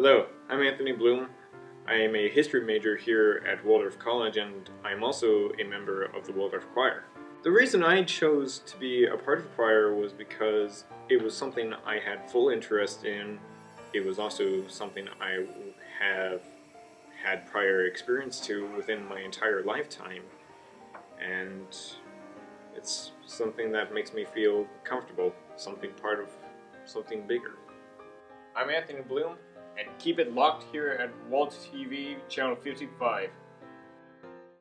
Hello, I'm Anthony Blomme. I am a history major here at Waldorf College and I'm also a member of the Waldorf Choir. The reason I chose to be a part of the choir was because it was something I had full interest in. It was also something I have had prior experience to within my entire lifetime. And it's something that makes me feel comfortable, something part of something bigger. I'm Anthony Blomme, and keep it locked here at Walt TV, Channel 55.